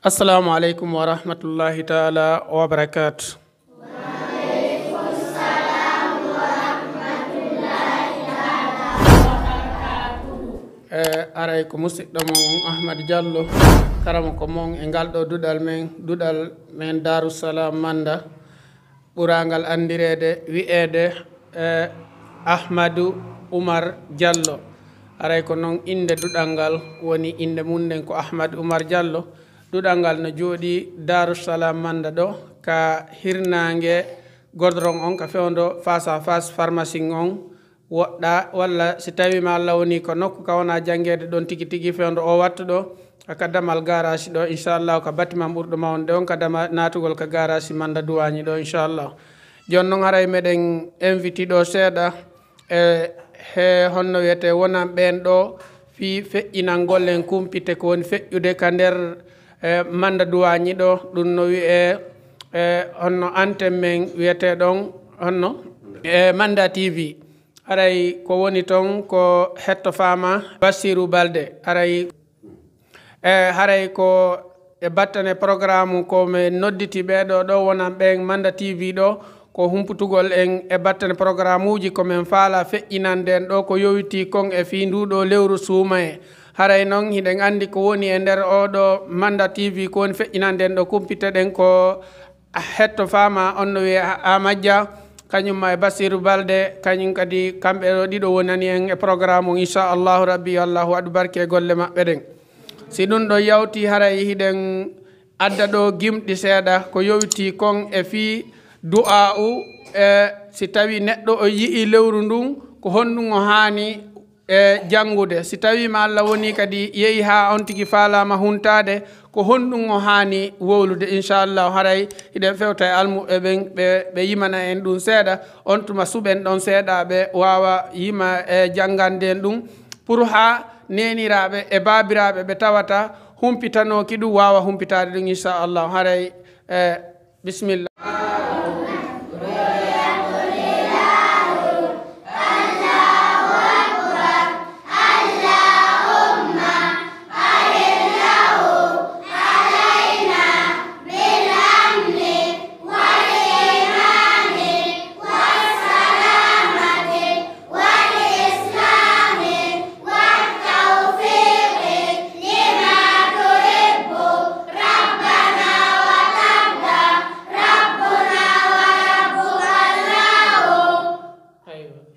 assalamu aleykum wa rahmatullahi taala wa barakatu e aray ko ahmadou diallo karama ko mon e ngal ɗo duɗal men duɗal men darussalam manda. Ɓurangal andirede wiyede e ahmadou oumar diallo aray ko noon inde duɗal ngal woni inde munden ko ahmadou oumar diallo duɗal ngal no jooɗi darussalam manda ɗo ka hirnangue godron on ka fewdo face à face pharmacie on woɗɗa. Walla si tawima allah woni ko nokku ka wona jangguede ɗon tigui tigui fewdo o wattu ɗo aka damal garage ɗo inchallahu ko batiman ɓurɗo mawde on kadama natugol ka garage manda duwañi ɗo inchallahu joni noon haray meɗen invité ɗo seeɗa e he honno wiyete wonan ɓen ɗo fi feƴƴinan gollen kumpite ko woni feƴƴude ka Eh, manda duwañi ɗo ɗum no wiye e eh, honno antenne men wiyeteɗon honno e manda tv aray ko woni toon ko hetto fama bassirou balde aray e haray ko e battane programme komi nodditi ɓeɗo ɗo wonan ɓen manda tv ɗo ko humputugol en e battane programme uji komin faala feƴƴinanden ɗo ko yowiti kon e fi nduɗo lewru suuma e haray noon hiɗen anndi ko woni e nder oɗo manda tv ko woni feƴƴinanden ɗo kumpiteɗen ko hetto fama on no wiye amadja kañumma e basiru balde kañum kadi kamɓe ɗo ɗiɗo wonani en e programme o inchallahu rabbi allahu waɗu barke e golle maɓɓe ɗen. Si ɗum ɗo yawti haray hiɗen adda ɗo gimɗi seeɗa ko yowiti kon e fii du'a u e si tawi neɗɗo o yi'i lewru ndun ko honndun o haani e janngude si tawima allah woni kadi yehi ha on tigi faalama huntade ko honɗum o haani wowlude inchallahu haray hiɗen fewta e almuɓe ɓen ɓe ɓe yimana en ɗum seeɗa. On tuma suɓen ɗon seeɗa ɓe wawa yima e janngande en ɗum. Pour ha neniraɓe e babiraɓe ɓe tawata humpitanoki ɗum wawa humpitade ɗum inchallahu haray. E bisimilla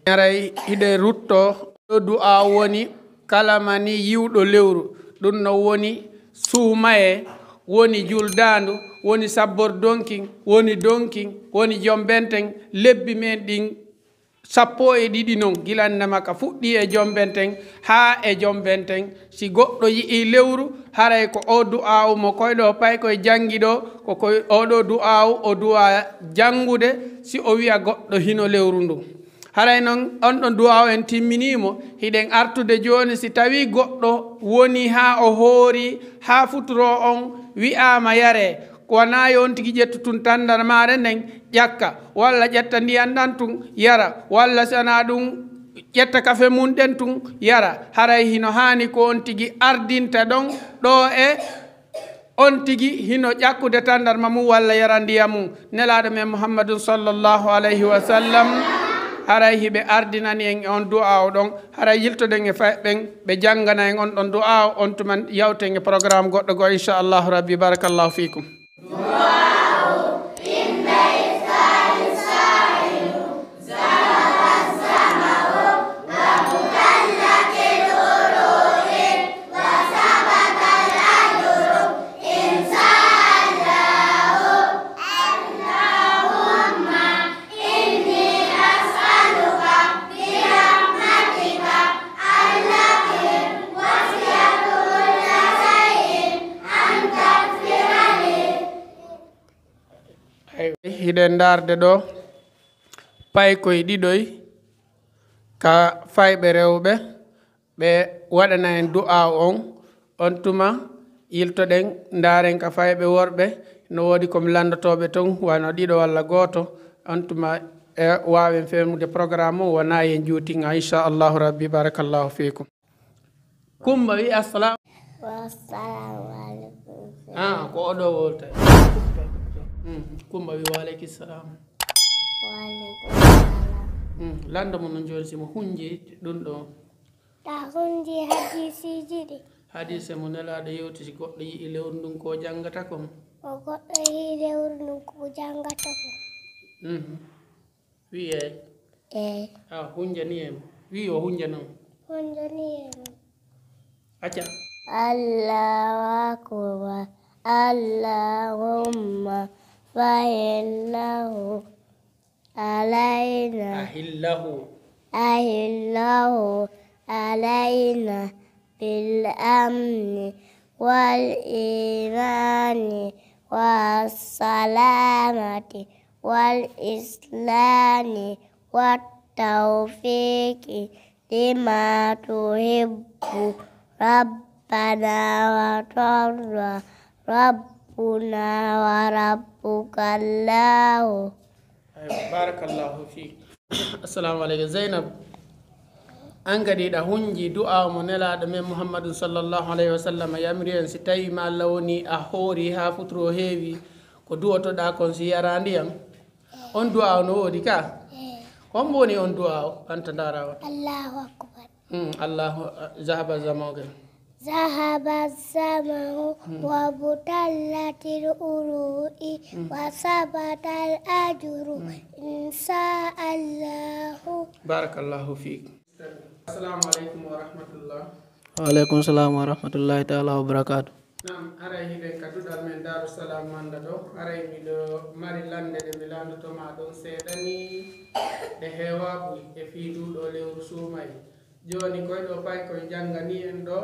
ñaray hiɗe rutto ɗo du'a woni kala mani yiwɗo lewru. Ɗum no woni suumaye woni juldandu woni sabbor donkin woni donkin woni jombenten. Lebbi men ɗin sappo e ɗiɗi noon gilannama ka fuɗɗi e jombenten haa e jombenten. Si goɗɗo yi'i lewru haray ko o du'awu mo koyɗo pay koye janngi ɗo ko koye oɗo du'awu o du'a janngude si o wiya goɗɗo hino lewru ndun haray noon on ɗon duwaw en timminimo hiɗen artude joni si tawi goɗɗo woni ha o hoori ha futuro on wi'ama yare. Wona yon tigui ƴettu tun tandar mare nden ƴakka. Walla ƴetta ndiyan ɗan tun yara. Walla sana ɗum ƴetta kafe mum ɗen tun yara. Haray hino hani ko on tigui ardinta ɗon ɗo e on tigui hino ƴakkude tandarma mum walla yara ndiya mum. Nelaɗo men mouhammadun sallllahu alayhi wa sallam. haray hiɓe ardinani en on du'a o ɗon. Haray yiltoden e fayɓen ɓe janggana en on ɗon du'a o on tuman yawten e programme goɗɗo go inchallahu rabbi. Barakallahu fikum jiɗen darde ɗo paykoye ɗiɗoy ka fayɓe rewɓe ɓe waɗana en du'a on on tuma yiltoɗen daren ka fayɓe worɓe no woodi komi landotoɓe ton wano ɗiɗo walla goto on tuma e wawen femnude programme o wona yen juutinga inchallahu rabbi barakallahu fikum kumba wi assalamu assalamu aleykum. A ko oɗo wolta kumba wi waleykum salam Mm, landa mo noon joni simo hunji ɗum ɗo ta hunji hadisiji ɗi hadise mo nelaɗo yewtiti goɗɗo yii lewru ndun ko jangata kon o goɗɗo yii lewru ndun ko jangata ko Mhm. wiye? Eyi a hunjani en wi o hunjanam hunjoni en acca allahu akbar. Allahumma fahillahu alayna ahillahu أهله علينا بالأمن والإيمان والسلامة والإسلام والتوفيق لما تحب ربنا وترضى ربنا وربك الله Aywa, barakallahu fik assalamu aleykum zeynab an kadi ɗa hunji du'a mo nelaɗo men mouhammadou sallllahu alayhi wa sallam yamiri en si tawi ma allah woni a hoori ha futuro heewi ko duwotoɗa kon si yara ndiyam on du'a o no woodi ka hombo woni on du'a o anta darawa الله أكبر Mm, allahu zahaba zamoge ذهب الزمن وبطلت الأروء وثبت الأجر إن شاء الله barakallahu fik assalamu aleykum wa rahmatullah waaleykum salam wa rahmatullahi taala wa barakatu nam aray hiɗen ka duɗal men darussalam manda ɗo aray miɗo mari lande ɗe mi landotoma ɗon seeɗani e heewa ɓuy e fiiduɗo lewru suumay joni koyɗo pay koye janngani en ɗo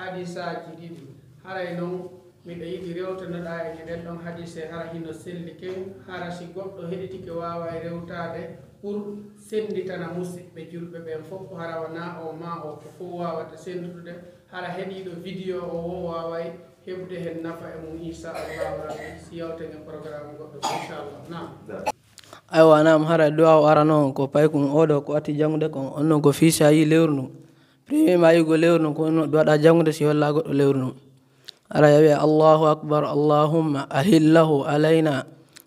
hadisaji ɗiɗi. Haray noon miɗo yiɗi rewtanoɗa e ɗen ɗon hadise hara hino selli kew hara si goɗɗo heɗitike wawa e rewtade pour senditana musidɓe julɓe ɓen fof hara wona o ma o ko fof wawata sendutude hara heɗiɗo vidéo o wo waway heɓde hen nafa e mum inchallahu rabbi. Si yawtene programme goɗɗo inchallah nam aywa nam hara duwa o arano ko pay kon oɗo ko atti jangude kon on noon ko fiisa yi lewru ndum premier ma yigo lewru ndu ko ɗum waɗa jangude si holla goɗɗo lewru ndu ara yawi allahu akbar allahumma ahillahu alayna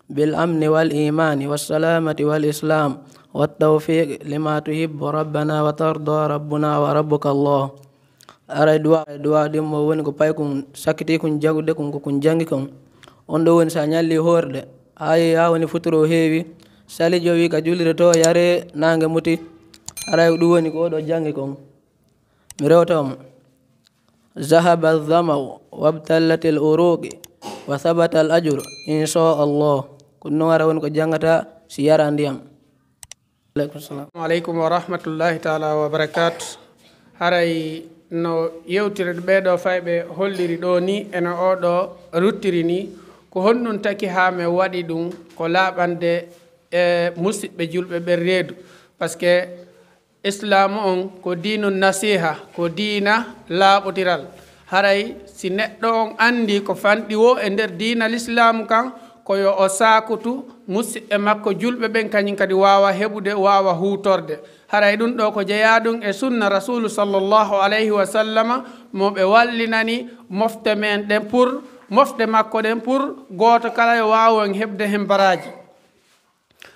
bil amni wal imani wassalamati wal islam والتوفيق لما تحب ربنا وترضى ربنا وربك الله ara duwa duwa ɗin mo woni ko pay kum sakkiti kum jagude kum ko kum jangi kon on ɗo woni sa ñalli horde hayi ha woni futuro heewi sali jo wi ka jullire to yare nange muti aray ɗum woni ko oɗo jangi kon mi rewtawmo zahaba aldamau wa btallat al uruqi wa ريوتهم ذهب الظمأ وابتلت الأروق وثبت الأجر إن شاء الله كنا وارون كجانتا سيارة أنديام عليكم aleykum wa rahmatullahi taala wa barakatu haray no yewtirede ɓeeɗo fayɓe holliri ɗo ni ene oɗo ruttiri ni ko honɗum taki haa mi waɗi ɗum ko laaɓande e musidɓe julɓe ɓen reedu. Par ce que islamu on ko diinu nasiha ko diina laaɓotiral haray si neɗɗo on anndi ko fanɗi wo e nder diina l'islamu kan koyo o sakutu musidɓe makko julɓe ɓen kañum kadi wawa heɓude wawa hutorde haray ɗum ɗo ko jeeya ɗum e sunna rasulu sallllahu alayhi wa sallama moɓe wallinani mofte men ɗen pour mofte makko ɗen pour goto kala e wawon heɓde hen baraji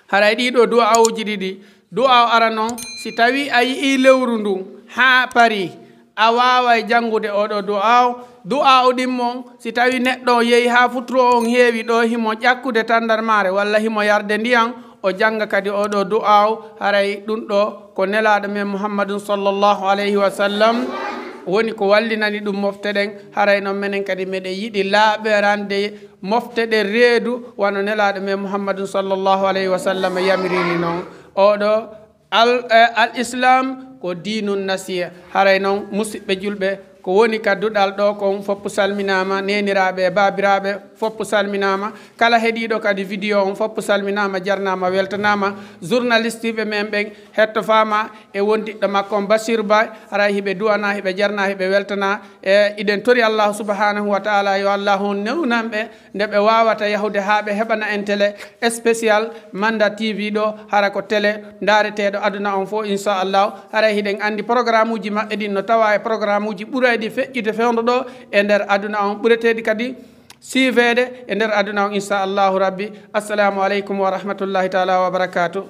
haray ɗiɗo duwa awuji ɗiɗi. du'a o ara noon si tawi a yi'i lewru ndu ha pari a waaway jangude oɗo du'a o. Du'a o ɗimmon si tawi neɗɗo o yeehi ha futuro on heewi ɗo himo ƴakkude tandarmare walla himo yarde ndiyam o janga kadi oɗo du'a o. Haray ɗum ɗo ko nelaɗo men muhammadun sallllahu alayhi wa sallam. Woni ko wallinani ɗum mofte ɗen haray noon minen kadi meɗen yiɗi laaɓerande mofte mofteɗen reedu. Wano nelaɗo men muhammadun sallllahu alayhi wa sallam yamirini noon. oɗo al eh, al islam ko dinun nasiya haray noon musidɓe julɓe ko woni kadduɗal ɗo kon foppo salminama neniraɓe e babiraɓe foppo salminama. Kala heeɗiɗo kadi vidéo on foppo salminama jarnama weltanama. Journaliste ɓe men ɓen hettofama e wondiɗɗo makko on basir ba. Ara hiɓe duwana hiɓe jarna hiɓe weltana. E iɗen tori allahu subhanahu wa taala yo allahu newnanɓe nde ɓe wawata yahude ha ɓe heɓana en télé spécial manda tv ɗo hara ko télé dareteɗo aduna on fo inchallahu. Aray hiɗen andi programme uji maɓɓe ɗin no tawa e programme uji ɓuura kadi feƴƴite fewdo ɗo e nder aduna on ɓureteɗi kadi siifede e nder aduna on inchallahu rabbi. Assalamu aleykum wa rahmatullahi taala wa barakatuh.